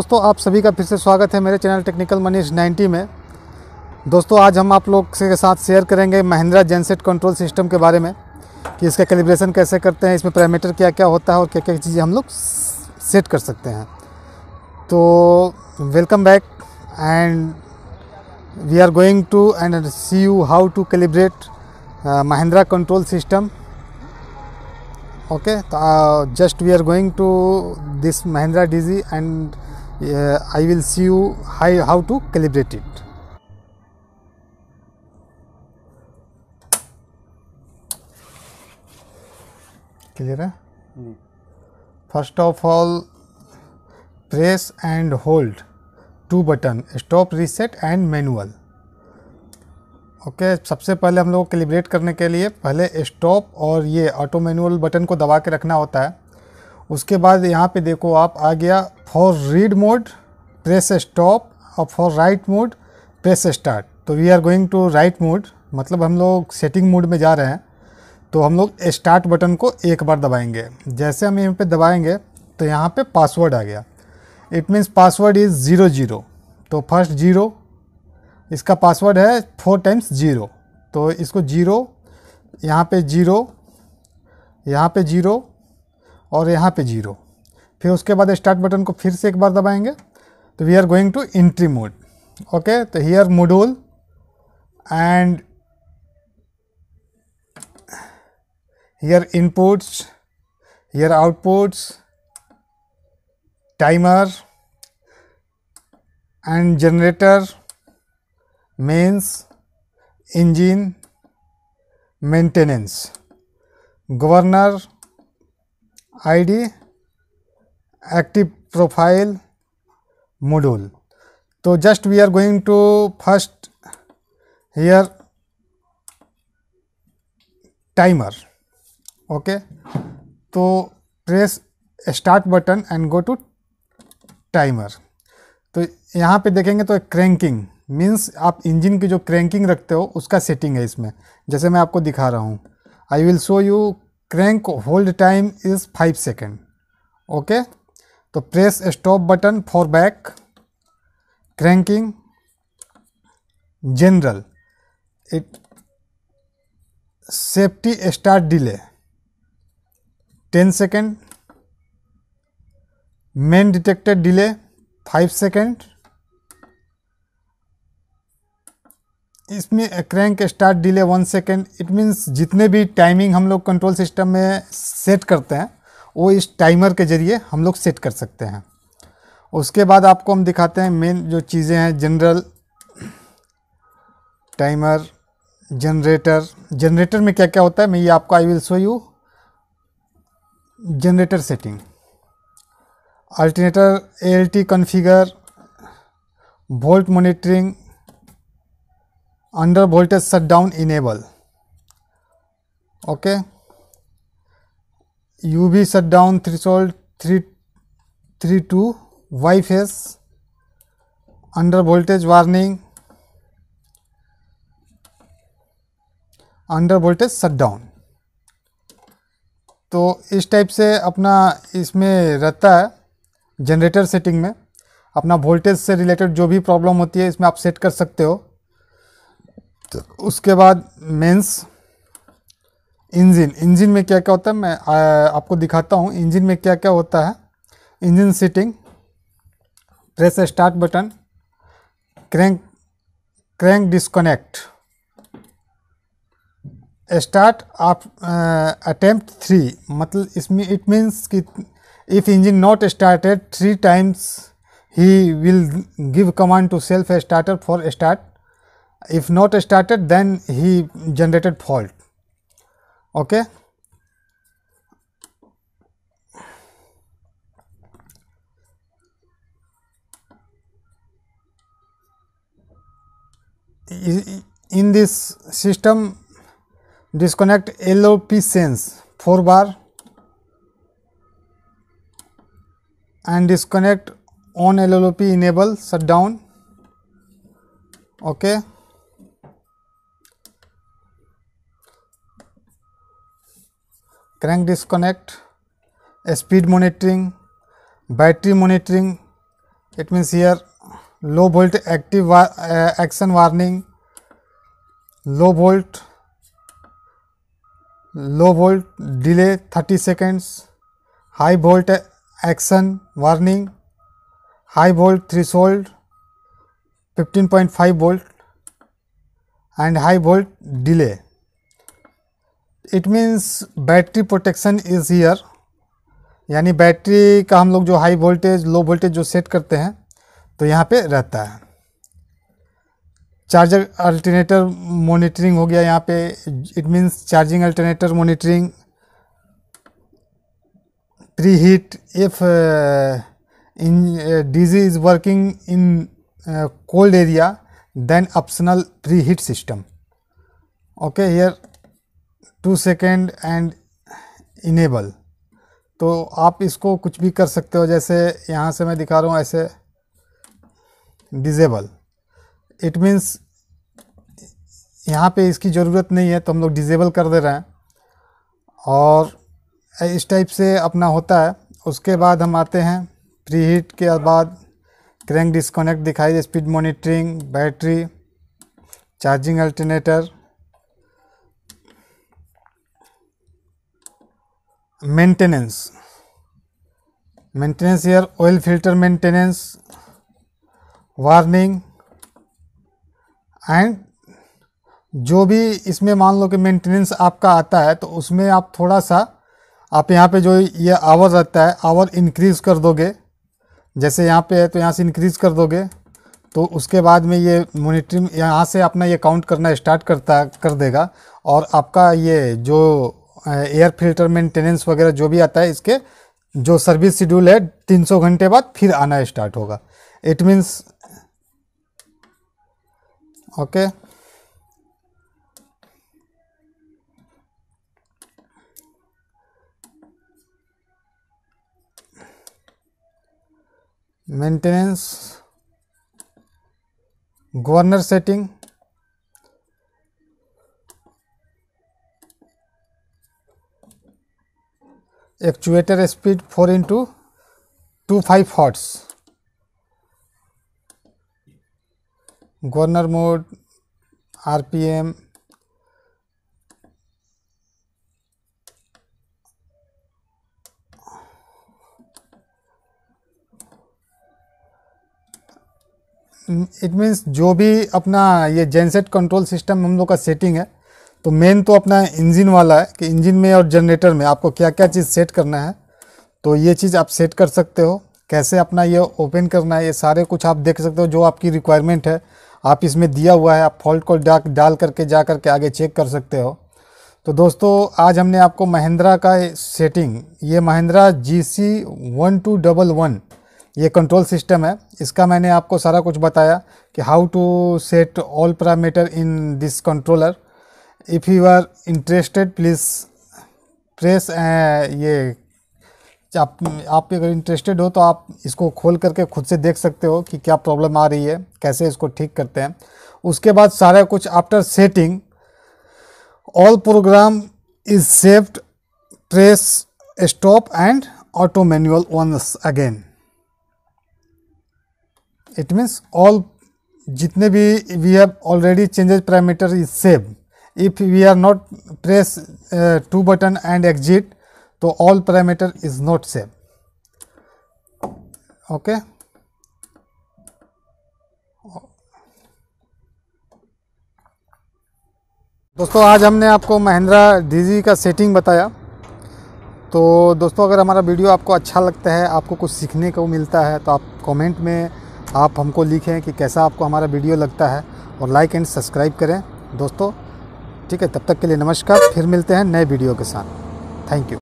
दोस्तों आप सभी का फिर से स्वागत है मेरे चैनल टेक्निकल मनीष 90 में। दोस्तों आज हम आप लोग के साथ शेयर करेंगे महिंद्रा जेनसेट कंट्रोल सिस्टम के बारे में कि इसका कैलिब्रेशन कैसे करते हैं इसमें पैरामीटर क्या क्या होता है और क्या क्या चीज़ें हम लोग सेट कर सकते हैं। तो welcome back and we are going to and see you how to calibrate Mahindra control system okay uh, just we are going to this mahindra dz and uh, i will see you how, how to calibrate it clear है first of all press and hold two button stop reset and manual okay okay, सबसे पहले हम लोग calibrate करने के लिए पहले stop और ये ऑटो मैनुअल बटन को दबा के रखना होता है उसके बाद यहाँ पे देखो आप आ गया for read mode press stop और for write mode press start तो we are going to write mode मतलब हम लोग सेटिंग मोड में जा रहे हैं तो हम लोग स्टार्ट बटन को एक बार दबाएँगे। जैसे हम यहाँ पे दबाएँगे तो यहाँ पे पासवर्ड आ गया। It means password is zero zero तो फ़र्स्ट ज़ीरो इसका पासवर्ड है फोर टाइम्स ज़ीरो तो इसको ज़ीरो यहाँ पे ज़ीरो यहाँ पे ज़ीरो और यहाँ पे ज़ीरो फिर उसके बाद स्टार्ट बटन को फिर से एक बार दबाएँगे। तो we are going to entry mode okay तो here module and here inputs here outputs timer and generator mains engine maintenance governor ID active profile module तो just we are going to first here timer okay तो press start button and go to timer तो यहाँ पे देखेंगे तो cranking means आप engine की जो क्रैंकिंग रखते हो, उसका सेटिंग है इसमें। जैसे मैं आपको दिखा रहा हूँ। I will show you crank hold time is five second okay तो press stop button for back cranking general it safety start delay ten second main detected delay five second इसमें crank start delay one second it means जितने भी timing हम लोग control system में set करते हैं, वो इस टाइमर के ज़रिए हम लोग सेट कर सकते हैं। उसके बाद आपको हम दिखाते हैं मेन जो चीज़ें हैं जनरल टाइमर जनरेटर जनरेटर में क्या क्या होता है? मैं ये आपको I will show you generator setting alternator L T configure volt monitoring under voltage shutdown enable okay uv shutdown threshold 3 3 2 y phase under voltage warning under voltage shutdown तो इस टाइप से अपना इसमें रहता है जनरेटर सेटिंग में अपना voltage से रिलेटेड जो भी प्रॉब्लम होती है इसमें आप सेट कर सकते हो तो उसके बाद मेंस इंजन इंजन में क्या क्या होता है? मैं आपको दिखाता हूँ. इंजन में क्या क्या होता है? Engine setting press start button crank crank disconnect start आप अटेम्प्ट थ्री मतलब इसमें इट मीन्स कि if engine not started three times he will give command to self starter for start if not started then he generated fault. Okay. In this system disconnect LOP sense 4 bar and disconnect on LLOP enable shutdown. Okay crank disconnect speed monitoring battery monitoring it means here low volt active action warning low volt low volt delay 30 seconds high volt action warning high volt threshold fifteen point five volt and high volt delay it means battery protection is here. यानी battery का हम लोग जो high voltage low voltage जो set करते हैं तो यहाँ पे रहता है। चार्जर अल्टरनेटर मॉनिटरिंग हो गया यहाँ पे। It means charging alternator monitoring pre heat if in DG is working in cold area then optional pre heat system okay here two second and enable. तो आप इसको कुछ भी कर सकते हो, जैसे यहाँ से मैं दिखा रहा हूँ, ऐसे डिजेबल इट मीन्स यहाँ पे इसकी ज़रूरत नहीं है तो हम लोग डिजेबल कर दे रहे हैं। और इस टाइप से अपना होता है। उसके बाद हम आते हैं प्री हीट के बाद क्रैंक डिस्कनेक्ट दिखाई दे speed monitoring battery charging alternator maintenance. Maintenance here, oil filter maintenance, warning and जो भी इसमें मान लो कि मेंटेनेंस आपका आता है तो उसमें आप थोड़ा सा, आप यहाँ पे जो ये आवर रहता है आवर इंक्रीज़ कर दोगे। जैसे यहाँ पे है तो यहाँ से इंक्रीज़ कर दोगे। तो उसके बाद में ये मोनिटरिंग यहाँ से अपना ये काउंट करना स्टार्ट करता, कर देगा। और आपका ये जो एयर फ़िल्टर मेंटेनेंस वगैरह जो भी आता है, इसके जो सर्विस शेड्यूल है 300 घंटे बाद फिर आना स्टार्ट होगा। It means okay maintenance governor setting actuator speed four into two five hertz governor mode RPM it means जो भी अपना ये जेनसेट कंट्रोल सिस्टम हम लोग का सेटिंग है तो मेन तो अपना इंजन वाला है कि इंजन में और जनरेटर में आपको क्या क्या चीज़ सेट करना है। तो ये चीज़ आप सेट कर सकते हो। कैसे अपना ये ओपन करना है, ये सारे कुछ आप देख सकते हो जो आपकी रिक्वायरमेंट है। आप इसमें दिया हुआ है, आप फॉल्ट को डाल डाल करके जा करके आगे चेक कर सकते हो। तो दोस्तों, आज हमने आपको महिंद्रा का सेटिंग ये Mahindra G C one two double one ये कंट्रोल सिस्टम है। इसका मैंने आपको सारा कुछ बताया कि how to set all parameter in this controller if you are interested please press ये, आप आप अगर इंटरेस्टेड हो तो आप इसको खोल करके खुद से देख सकते हो कि क्या प्रॉब्लम आ रही है, कैसे इसको ठीक करते हैं। उसके बाद सारा कुछ after setting all program is saved press stop and auto manual once again it means all जितने भी we have already changes parameter is save if we are not press uh, two button and exit तो all parameter is not same. Okay? दोस्तों आज हमने आपको Mahindra DG का setting बताया। तो दोस्तों अगर हमारा वीडियो आपको अच्छा लगता है आपको कुछ सीखने को मिलता है तो आप कमेंट में आप हमको लिखें कि कैसा आपको हमारा वीडियो लगता है और लाइक एंड सब्सक्राइब करें। दोस्तों ठीक है, तब तक के लिए नमस्कार, फिर मिलते हैं नए वीडियो के साथ। Thank you